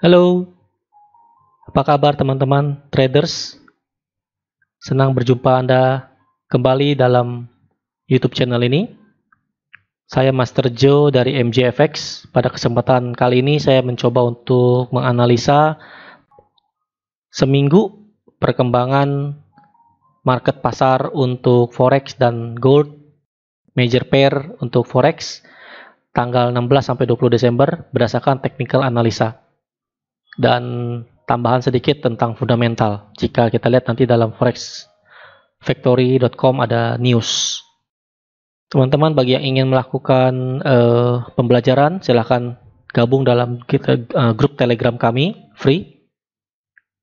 Halo, apa kabar teman-teman traders? Senang berjumpa Anda kembali dalam YouTube channel ini. Saya Master Joe dari MJFX. Pada kesempatan kali ini saya mencoba untuk menganalisa seminggu perkembangan market pasar untuk forex dan gold major pair untuk forex tanggal 16 sampai 20 Desember berdasarkan technical analisa dan tambahan sedikit tentang fundamental. Jika kita lihat nanti dalam forexfactory.com ada news. Teman-teman bagi yang ingin melakukan uh, pembelajaran silahkan gabung dalam kita uh, grup Telegram kami free.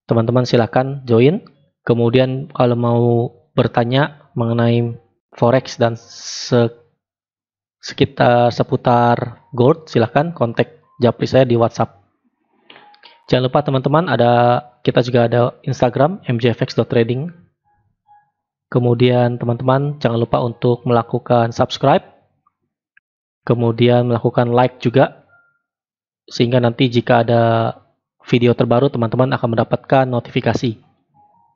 Teman-teman silahkan join. Kemudian kalau mau bertanya mengenai forex dan se sekitar seputar gold silahkan kontak japri saya di WhatsApp Jangan lupa teman-teman ada kita juga ada Instagram mjfx.trading. Kemudian teman-teman jangan lupa untuk melakukan subscribe. Kemudian melakukan like juga. Sehingga nanti jika ada video terbaru teman-teman akan mendapatkan notifikasi.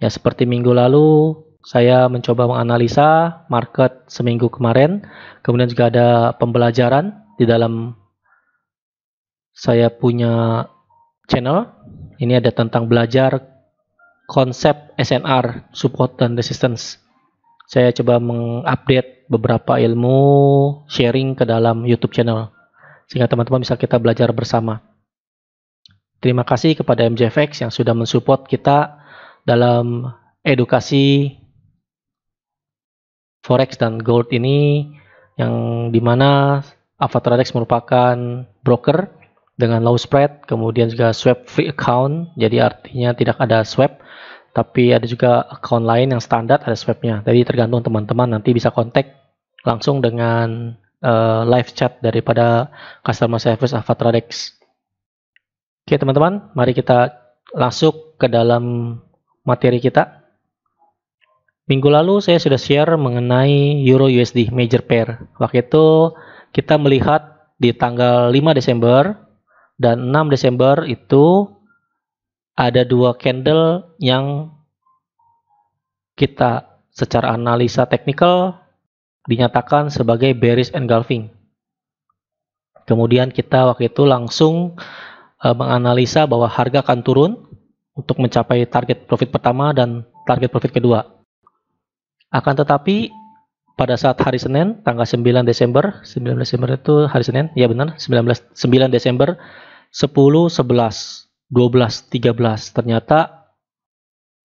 Ya seperti minggu lalu saya mencoba menganalisa market seminggu kemarin. Kemudian juga ada pembelajaran di dalam saya punya channel. Ini ada tentang belajar konsep SNR, support dan resistance. Saya coba mengupdate beberapa ilmu sharing ke dalam YouTube channel sehingga teman-teman bisa kita belajar bersama. Terima kasih kepada MJFX yang sudah mensupport kita dalam edukasi forex dan gold ini yang di mana Avatradex merupakan broker dengan low spread, kemudian juga swap free account, jadi artinya tidak ada swap, tapi ada juga account lain yang standar ada swapnya. Jadi tergantung teman-teman nanti bisa kontak langsung dengan uh, live chat daripada customer service Avatradex. Oke teman-teman, mari kita langsung ke dalam materi kita. Minggu lalu saya sudah share mengenai Euro USD major pair. Waktu itu kita melihat di tanggal 5 Desember dan 6 Desember itu ada dua candle yang kita secara analisa teknikal dinyatakan sebagai bearish engulfing. Kemudian kita waktu itu langsung uh, menganalisa bahwa harga akan turun untuk mencapai target profit pertama dan target profit kedua. Akan tetapi pada saat hari Senin tanggal 9 Desember, 9 Desember itu hari Senin, ya benar, 19 9 Desember 10, 11, 12, 13 ternyata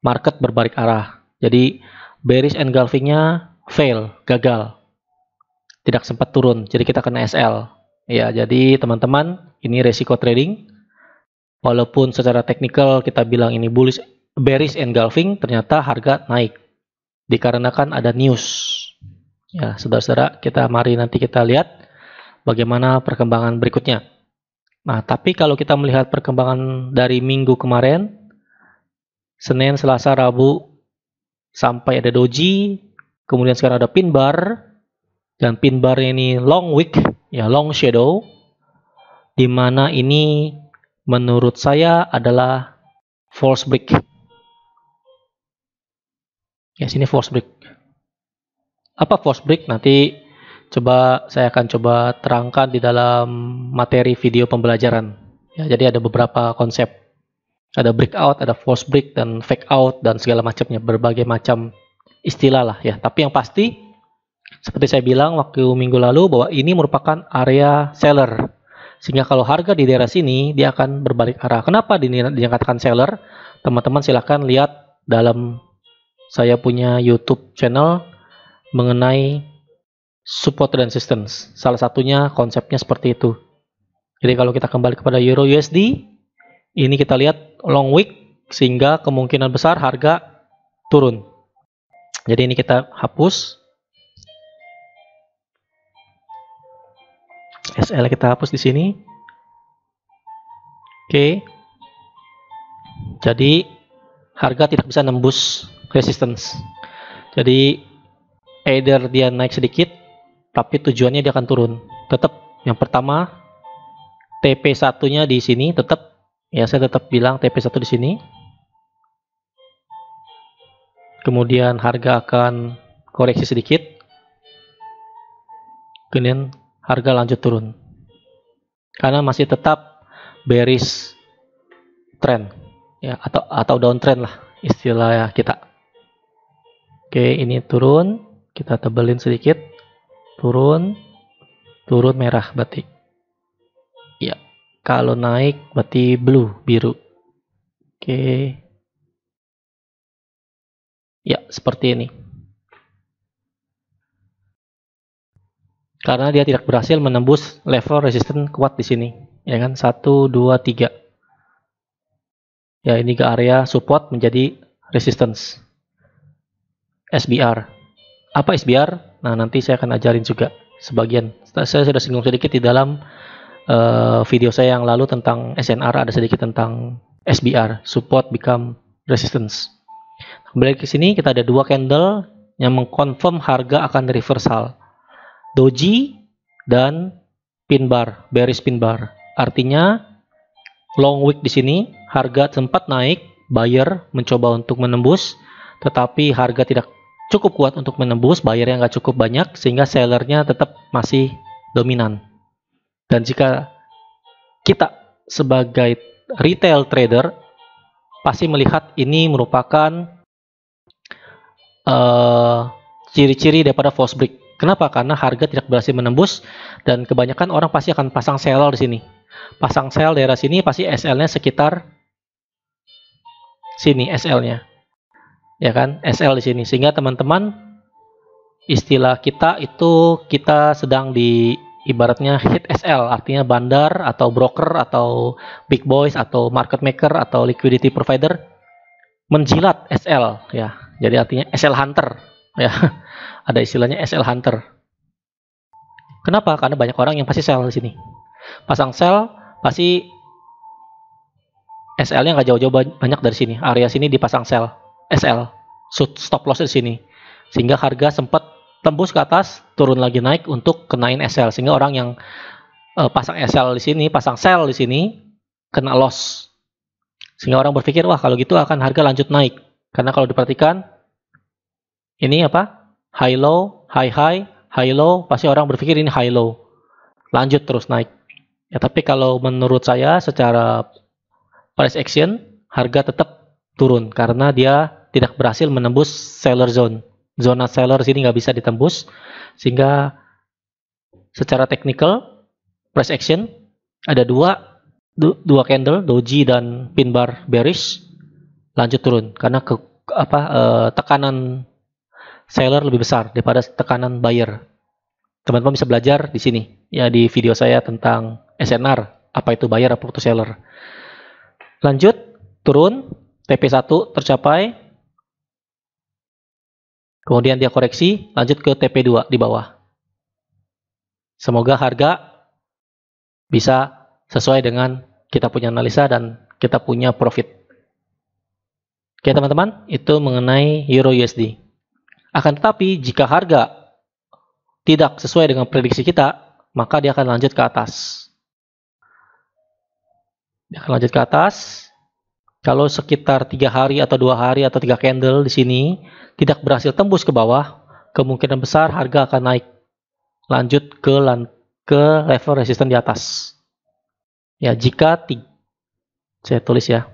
market berbalik arah. Jadi bearish engulfingnya fail, gagal. Tidak sempat turun, jadi kita kena SL. Ya, jadi teman-teman, ini resiko trading. Walaupun secara teknikal kita bilang ini bullish bearish engulfing, ternyata harga naik. Dikarenakan ada news. Ya, saudara-saudara, kita mari nanti kita lihat bagaimana perkembangan berikutnya. Nah, tapi kalau kita melihat perkembangan dari minggu kemarin, Senin, Selasa, Rabu, sampai ada doji, kemudian sekarang ada pin bar, dan pin bar ini long wick, ya long shadow, di mana ini menurut saya adalah false break. Ya, sini false break. Apa false break? Nanti coba saya akan coba terangkan di dalam materi video pembelajaran. Ya, jadi ada beberapa konsep. Ada breakout, ada false break dan fake out dan segala macamnya, berbagai macam istilah lah ya. Tapi yang pasti seperti saya bilang waktu minggu lalu bahwa ini merupakan area seller. Sehingga kalau harga di daerah sini dia akan berbalik arah. Kenapa dinyatakan seller? Teman-teman silahkan lihat dalam saya punya YouTube channel mengenai support resistance. Salah satunya konsepnya seperti itu. Jadi kalau kita kembali kepada Euro USD, ini kita lihat long wick sehingga kemungkinan besar harga turun. Jadi ini kita hapus. SL kita hapus di sini. Oke. Jadi harga tidak bisa nembus resistance. Jadi either dia naik sedikit tapi tujuannya dia akan turun. Tetap yang pertama TP satunya di sini tetap Ya, saya tetap bilang TP1 di sini. Kemudian harga akan koreksi sedikit. Kemudian harga lanjut turun. Karena masih tetap bearish trend ya atau atau downtrend lah istilah kita. Oke, ini turun, kita tebelin sedikit. Turun, turun merah berarti. Ya, kalau naik berarti blue, biru. Oke. Ya, seperti ini. Karena dia tidak berhasil menembus level resisten kuat di sini. Ya kan? 1, 2, 3. Ya, ini ke area support menjadi resistance. SBR. Apa SBR? Nah, nanti saya akan ajarin juga sebagian. Saya sudah singgung sedikit di dalam uh, video saya yang lalu tentang SNR, ada sedikit tentang SBR, support become resistance. Kembali ke sini, kita ada dua candle yang mengkonfirm harga akan reversal. Doji dan pin bar, bearish pin bar. Artinya long wick di sini harga sempat naik, buyer mencoba untuk menembus, tetapi harga tidak cukup kuat untuk menembus, buyernya nggak cukup banyak sehingga sellernya tetap masih dominan. Dan jika kita sebagai retail trader pasti melihat ini merupakan uh, ciri-ciri daripada false break. Kenapa? Karena harga tidak berhasil menembus dan kebanyakan orang pasti akan pasang sell di sini. Pasang sell daerah sini pasti SL-nya sekitar sini SL-nya. Ya kan? SL di sini. Sehingga teman-teman istilah kita itu kita sedang di ibaratnya hit SL artinya bandar atau broker atau big boys atau market maker atau liquidity provider menjilat SL ya. Jadi artinya SL hunter ya. ada istilahnya SL Hunter. Kenapa? Karena banyak orang yang pasti sell di sini. Pasang sell pasti SL-nya nggak jauh-jauh banyak dari sini. Area sini dipasang sell, SL, stop loss di sini. Sehingga harga sempat tembus ke atas, turun lagi naik untuk kenain SL. Sehingga orang yang uh, pasang SL di sini, pasang sell di sini, kena loss. Sehingga orang berpikir, wah kalau gitu akan harga lanjut naik. Karena kalau diperhatikan, ini apa? high low, high high, high low, pasti orang berpikir ini high low. Lanjut terus naik. Ya, tapi kalau menurut saya secara price action, harga tetap turun karena dia tidak berhasil menembus seller zone. Zona seller sini nggak bisa ditembus, sehingga secara technical price action ada dua dua candle doji dan pin bar bearish lanjut turun karena ke apa uh, tekanan seller lebih besar daripada tekanan buyer. Teman-teman bisa belajar di sini ya di video saya tentang SNR, apa itu buyer apa itu seller. Lanjut, turun, TP1 tercapai. Kemudian dia koreksi, lanjut ke TP2 di bawah. Semoga harga bisa sesuai dengan kita punya analisa dan kita punya profit. Oke teman-teman, itu mengenai Euro USD. Akan tetapi jika harga tidak sesuai dengan prediksi kita, maka dia akan lanjut ke atas. Dia akan lanjut ke atas. Kalau sekitar tiga hari atau dua hari atau tiga candle di sini tidak berhasil tembus ke bawah, kemungkinan besar harga akan naik lanjut ke ke level resisten di atas. Ya, jika saya tulis ya.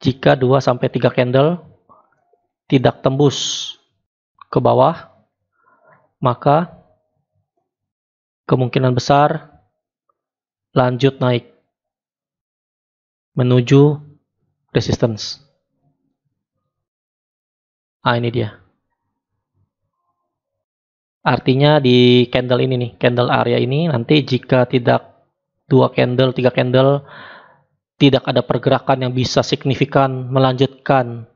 Jika 2 sampai 3 candle tidak tembus ke bawah, maka kemungkinan besar lanjut naik menuju resistance. Ah, ini dia. Artinya di candle ini nih, candle area ini nanti jika tidak dua candle, tiga candle, tidak ada pergerakan yang bisa signifikan melanjutkan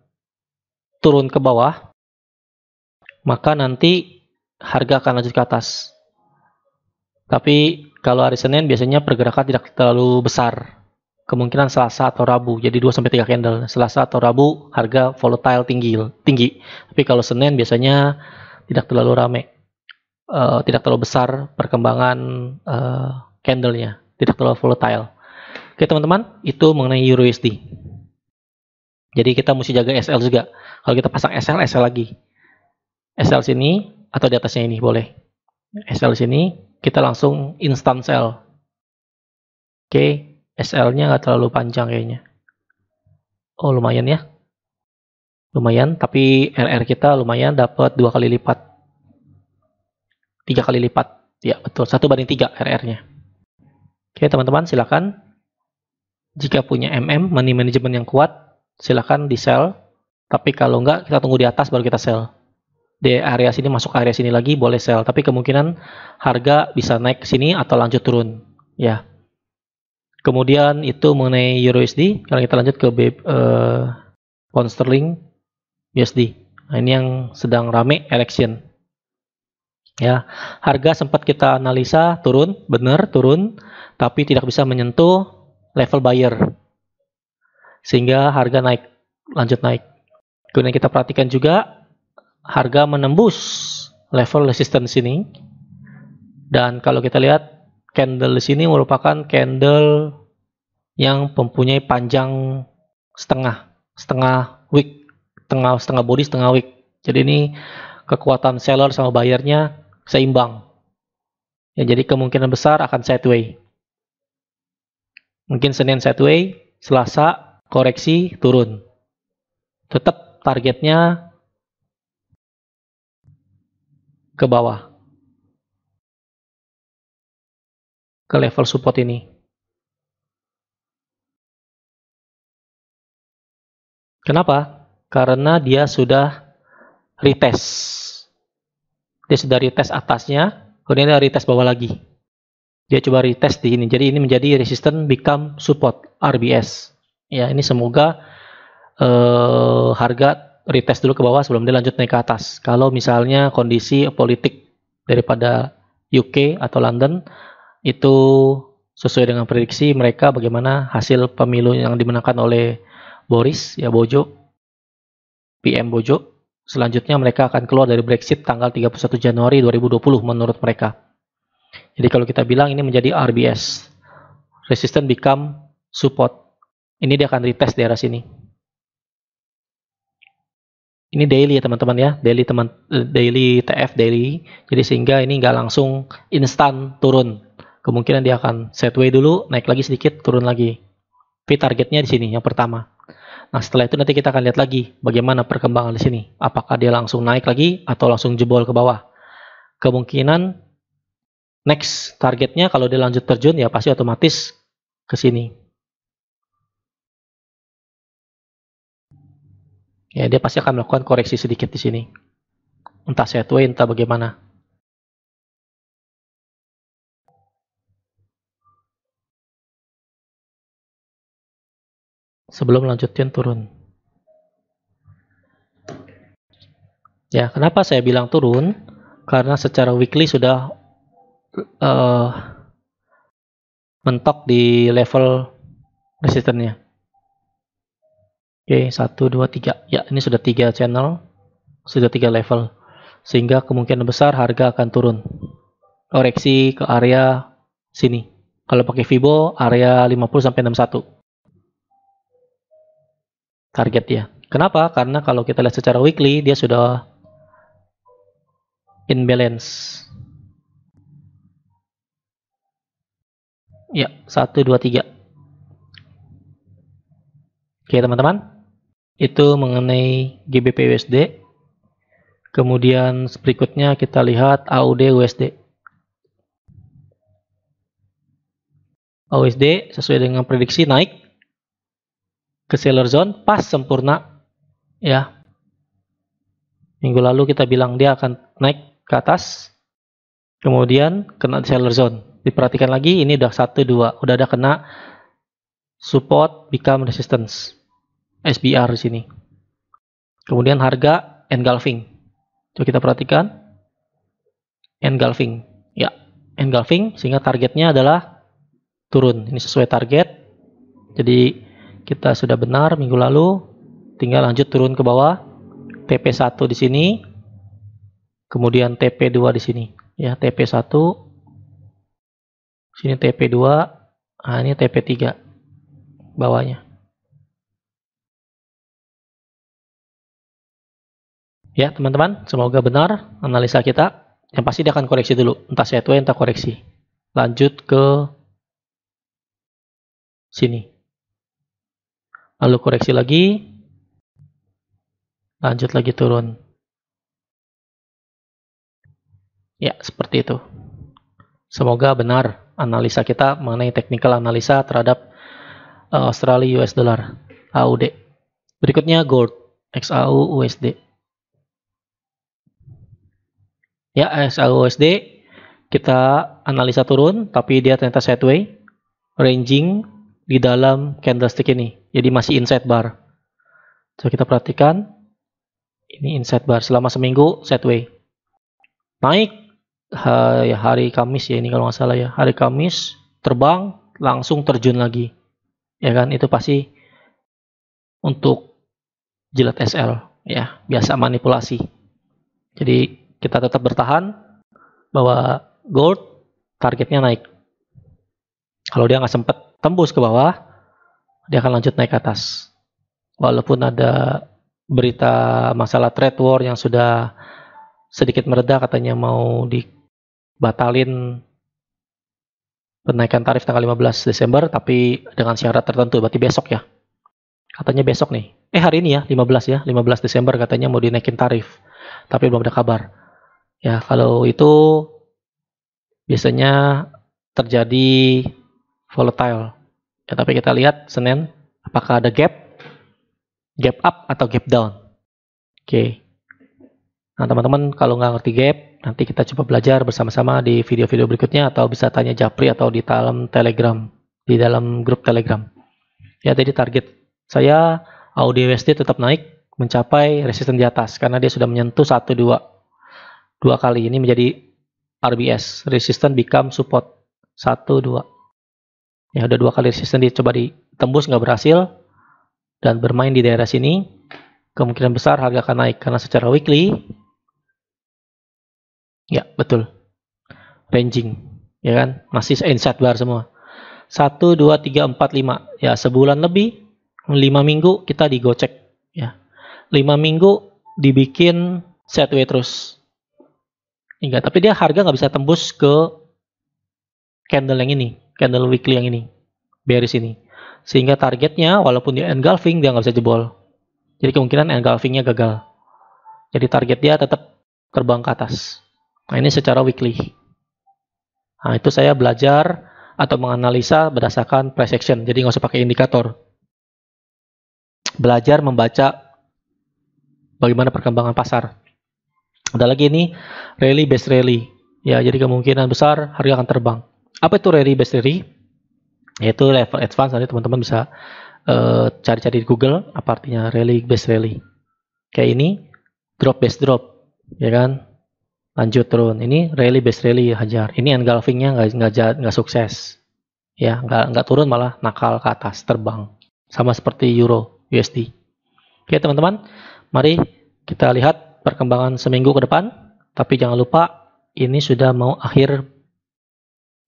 turun ke bawah, maka nanti harga akan lanjut ke atas. Tapi kalau hari Senin biasanya pergerakan tidak terlalu besar. Kemungkinan Selasa atau Rabu. Jadi 2 sampai 3 candle. Selasa atau Rabu harga volatile tinggi tinggi. Tapi kalau Senin biasanya tidak terlalu ramai. Uh, tidak terlalu besar perkembangan uh, candlenya, tidak terlalu volatile. Oke teman-teman, itu mengenai EURUSD. Jadi kita mesti jaga SL juga. Kalau kita pasang SL, SL lagi. SL sini atau di atasnya ini boleh. SL sini kita langsung instant sell. Oke, SL-nya nggak terlalu panjang kayaknya. Oh lumayan ya. Lumayan, tapi RR kita lumayan dapat dua kali lipat. Tiga kali lipat. Ya betul, satu banding tiga RR-nya. Oke teman-teman silakan. Jika punya MM, money management yang kuat, silakan di sell. Tapi kalau enggak, kita tunggu di atas baru kita sell. Di area sini masuk area sini lagi boleh sell. Tapi kemungkinan harga bisa naik ke sini atau lanjut turun. Ya. Kemudian itu mengenai Euro USD. Kalau kita lanjut ke uh, pound sterling USD. Nah, ini yang sedang rame election. Ya, harga sempat kita analisa turun, benar turun, tapi tidak bisa menyentuh level buyer sehingga harga naik, lanjut naik. Kemudian kita perhatikan juga harga menembus level resistance ini. Dan kalau kita lihat candle di sini merupakan candle yang mempunyai panjang setengah, setengah wick, setengah setengah body, setengah wick. Jadi ini kekuatan seller sama bayarnya seimbang. Ya, jadi kemungkinan besar akan sideway. Mungkin Senin sideway, Selasa koreksi turun. Tetap targetnya ke bawah. Ke level support ini. Kenapa? Karena dia sudah retest. Dia sudah retest atasnya, kemudian dia retest bawah lagi. Dia coba retest di ini. Jadi ini menjadi resistant become support RBS. Ya, ini semoga uh, harga retest dulu ke bawah sebelum dia lanjut naik ke atas. Kalau misalnya kondisi politik daripada UK atau London itu sesuai dengan prediksi mereka bagaimana hasil pemilu yang dimenangkan oleh Boris ya Bojo PM Bojo selanjutnya mereka akan keluar dari Brexit tanggal 31 Januari 2020 menurut mereka. Jadi kalau kita bilang ini menjadi RBS resistant become support ini dia akan retest daerah sini. Ini daily ya teman-teman ya, daily teman eh, daily TF daily. Jadi sehingga ini nggak langsung instan turun. Kemungkinan dia akan setway dulu, naik lagi sedikit, turun lagi. Tapi targetnya di sini yang pertama. Nah setelah itu nanti kita akan lihat lagi bagaimana perkembangan di sini. Apakah dia langsung naik lagi atau langsung jebol ke bawah. Kemungkinan next targetnya kalau dia lanjut terjun ya pasti otomatis ke sini. ya dia pasti akan melakukan koreksi sedikit di sini. Entah setway, entah bagaimana. Sebelum lanjutin turun. Ya, kenapa saya bilang turun? Karena secara weekly sudah uh, mentok di level resistennya. Oke, satu, dua, tiga. Ya, ini sudah tiga channel, sudah tiga level. Sehingga kemungkinan besar harga akan turun. Koreksi ke area sini. Kalau pakai Fibo, area 50 sampai 61. Target ya. Kenapa? Karena kalau kita lihat secara weekly, dia sudah in balance. Ya, satu, dua, tiga. Oke, teman-teman itu mengenai GBP USD. Kemudian berikutnya kita lihat AUD USD. AUSD sesuai dengan prediksi naik ke seller zone pas sempurna ya. Minggu lalu kita bilang dia akan naik ke atas. Kemudian kena seller zone. Diperhatikan lagi ini udah satu dua, udah ada kena support become resistance. SBR di sini. Kemudian harga engulfing. Coba kita perhatikan. Engulfing. Ya, engulfing sehingga targetnya adalah turun. Ini sesuai target. Jadi kita sudah benar minggu lalu. Tinggal lanjut turun ke bawah. TP1 di sini. Kemudian TP2 di sini. Ya, TP1. Sini TP2. Nah, ini TP3. bawahnya. Ya, teman-teman, semoga benar analisa kita. Yang pasti dia akan koreksi dulu, entah sideways, entah koreksi. Lanjut ke sini. Lalu koreksi lagi. Lanjut lagi turun. Ya, seperti itu. Semoga benar analisa kita mengenai technical analisa terhadap uh, Australia US dollar AUD. Berikutnya gold XAU USD. Ya, XAU USD kita analisa turun tapi dia ternyata sideways ranging di dalam candlestick ini. Jadi masih inside bar. Coba kita perhatikan. Ini inside bar selama seminggu sideways. Naik ya, hari Kamis ya ini kalau nggak salah ya. Hari Kamis terbang langsung terjun lagi. Ya kan itu pasti untuk jilat SL ya, biasa manipulasi. Jadi kita tetap bertahan bahwa gold targetnya naik. Kalau dia nggak sempat tembus ke bawah, dia akan lanjut naik ke atas. Walaupun ada berita masalah trade war yang sudah sedikit mereda katanya mau dibatalin penaikan tarif tanggal 15 Desember tapi dengan syarat tertentu berarti besok ya. Katanya besok nih. Eh hari ini ya 15 ya 15 Desember katanya mau dinaikin tarif. Tapi belum ada kabar. Ya kalau itu biasanya terjadi volatile. Ya, tapi kita lihat Senin apakah ada gap, gap up atau gap down. Oke. Okay. Nah teman-teman kalau nggak ngerti gap, nanti kita coba belajar bersama-sama di video-video berikutnya atau bisa tanya Japri atau di dalam Telegram, di dalam grup Telegram. Ya jadi target saya audio USD tetap naik mencapai resisten di atas karena dia sudah menyentuh satu dua dua kali ini menjadi RBS resisten become support satu dua Ya udah dua kali resisten dicoba ditembus nggak berhasil dan bermain di daerah sini, kemungkinan besar harga akan naik karena secara weekly ya betul. Ranging ya kan? Masih inside bar semua. 1 2 3 4 5 ya sebulan lebih 5 minggu kita digocek ya. 5 minggu dibikin way terus. Enggak tapi dia harga nggak bisa tembus ke candle yang ini candle weekly yang ini. Bearish ini. Sehingga targetnya walaupun dia engulfing dia nggak bisa jebol. Jadi kemungkinan engulfingnya gagal. Jadi target dia tetap terbang ke atas. Nah ini secara weekly. Nah itu saya belajar atau menganalisa berdasarkan price action. Jadi nggak usah pakai indikator. Belajar membaca bagaimana perkembangan pasar. Ada lagi ini rally base rally. Ya jadi kemungkinan besar harga akan terbang apa itu rally based rally? Yaitu level advance nanti teman-teman bisa uh, cari-cari di Google apa artinya rally based rally. Kayak ini drop based drop, ya kan? Lanjut turun. Ini rally based rally hajar. Ini engulfingnya nggak nggak sukses. Ya, nggak nggak turun malah nakal ke atas, terbang. Sama seperti euro USD. Oke teman-teman, mari kita lihat perkembangan seminggu ke depan. Tapi jangan lupa ini sudah mau akhir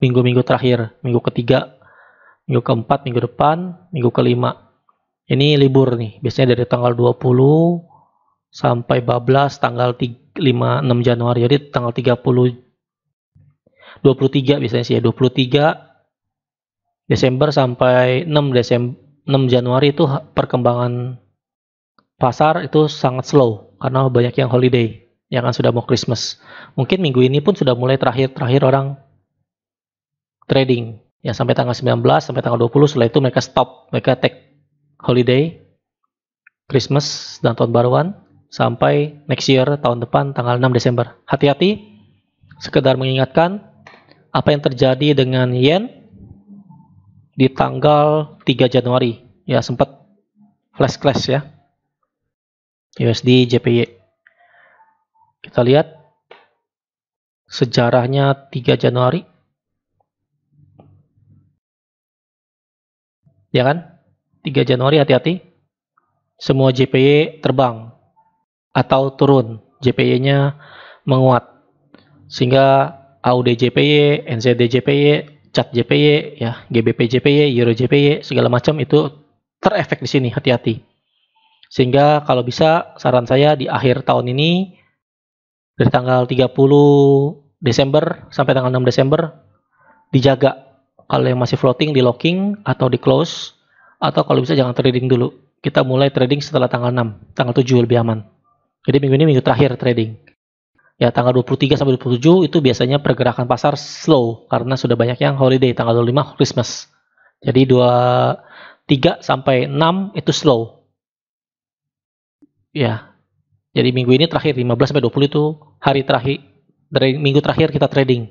minggu-minggu terakhir, minggu ketiga, minggu keempat, minggu depan, minggu kelima. Ini libur nih, biasanya dari tanggal 20 sampai bablas tanggal 3, 5, 6 Januari. Jadi tanggal 30 23 biasanya sih ya, 23 Desember sampai 6 Desember 6 Januari itu perkembangan pasar itu sangat slow karena banyak yang holiday yang kan sudah mau Christmas. Mungkin minggu ini pun sudah mulai terakhir-terakhir orang trading. Ya sampai tanggal 19 sampai tanggal 20 setelah itu mereka stop. Mereka take holiday Christmas dan tahun baruan sampai next year tahun depan tanggal 6 Desember. Hati-hati sekedar mengingatkan apa yang terjadi dengan yen di tanggal 3 Januari. Ya sempat flash clash ya. USD JPY kita lihat sejarahnya 3 Januari Ya kan? 3 Januari hati-hati. Semua JPY terbang atau turun. JPY-nya menguat. Sehingga AUD JPY, NZD JPY CAT JPY, ya, GBP JPY, Euro JPY, segala macam itu terefek di sini, hati-hati. Sehingga kalau bisa saran saya di akhir tahun ini dari tanggal 30 Desember sampai tanggal 6 Desember dijaga kalau yang masih floating di locking atau di close atau kalau bisa jangan trading dulu. Kita mulai trading setelah tanggal 6, tanggal 7 lebih aman. Jadi minggu ini minggu terakhir trading. Ya tanggal 23 sampai 27 itu biasanya pergerakan pasar slow karena sudah banyak yang holiday tanggal 25 Christmas. Jadi 2 3 sampai 6 itu slow. Ya. Jadi minggu ini terakhir 15 sampai 20 itu hari terakhir minggu terakhir kita trading.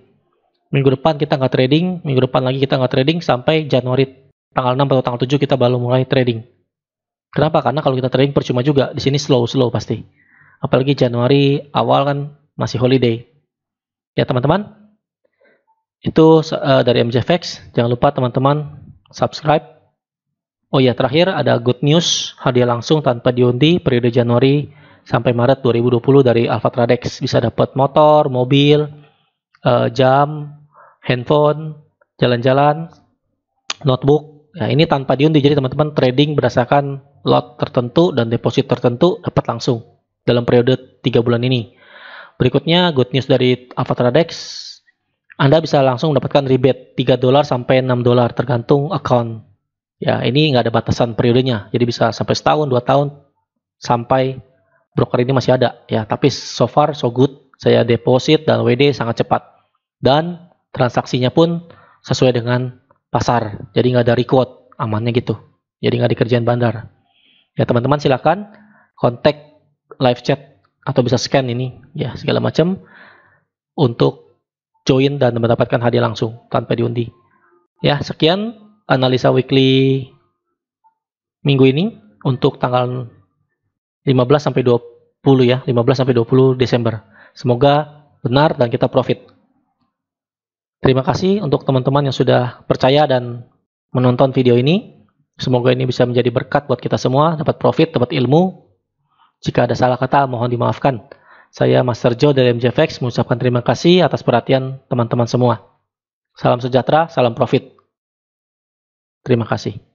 Minggu depan kita nggak trading, minggu depan lagi kita nggak trading sampai Januari tanggal 6 atau tanggal 7 kita baru mulai trading. Kenapa? Karena kalau kita trading percuma juga. Di sini slow-slow pasti. Apalagi Januari awal kan masih holiday. Ya teman-teman, itu uh, dari MJFX. Jangan lupa teman-teman subscribe. Oh ya terakhir ada good news hadiah langsung tanpa diundi periode Januari sampai Maret 2020 dari Alpha Tradex bisa dapat motor, mobil, uh, jam, handphone, jalan-jalan, notebook, Nah, ini tanpa diundi, jadi teman-teman trading berdasarkan lot tertentu dan deposit tertentu dapat langsung dalam periode 3 bulan ini. Berikutnya, good news dari Avatradex, Anda bisa langsung mendapatkan rebate 3 dolar sampai 6 dolar tergantung account. Ya, ini nggak ada batasan periodenya, jadi bisa sampai setahun, dua tahun, sampai broker ini masih ada. Ya, tapi so far so good, saya deposit dan WD sangat cepat. Dan transaksinya pun sesuai dengan pasar. Jadi nggak ada record, amannya gitu. Jadi nggak dikerjain bandar. Ya teman-teman silakan kontak live chat atau bisa scan ini ya segala macam untuk join dan mendapatkan hadiah langsung tanpa diundi. Ya sekian analisa weekly minggu ini untuk tanggal 15 sampai 20 ya, 15 sampai 20 Desember. Semoga benar dan kita profit. Terima kasih untuk teman-teman yang sudah percaya dan menonton video ini. Semoga ini bisa menjadi berkat buat kita semua, dapat profit, dapat ilmu. Jika ada salah kata, mohon dimaafkan. Saya Master Joe dari MJFX mengucapkan terima kasih atas perhatian teman-teman semua. Salam sejahtera, salam profit. Terima kasih.